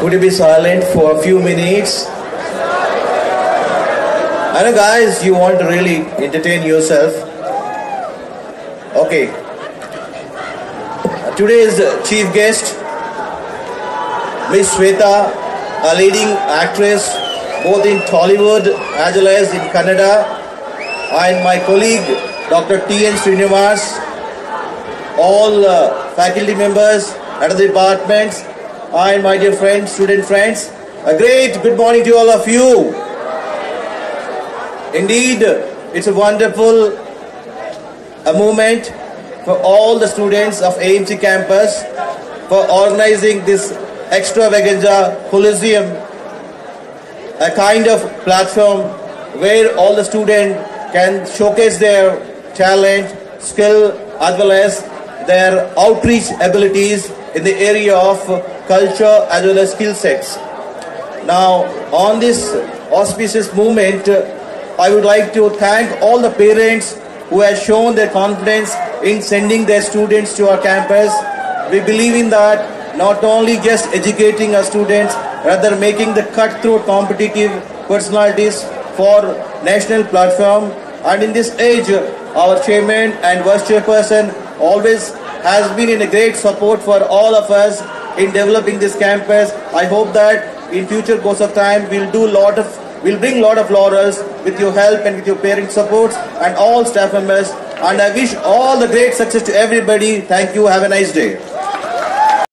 Could you be silent for a few minutes? I know, guys, you want to really entertain yourself. Okay. Today's chief guest, Miss Shwetha, a leading actress both in Tollywood as well as in Kannada, and my colleague, Dr. T.N. Srinivas, all uh, faculty members at the departments, and my dear friends, student friends. A great good morning to all of you. Indeed, it's a wonderful a moment for all the students of AMC campus for organizing this extravaganza Colosseum, a kind of platform where all the students can showcase their talent, skill, as well as their outreach abilities in the area of culture as well as skill sets. Now, on this auspicious movement, I would like to thank all the parents who have shown their confidence in sending their students to our campus. We believe in that not only just educating our students, rather making the cutthroat competitive personalities for national platform. And in this age, our chairman and vice chairperson always has been in a great support for all of us in developing this campus. I hope that in future course of time we'll do lot of we'll bring a lot of laurels with your help and with your parent support and all staff members. And I wish all the great success to everybody. Thank you. Have a nice day.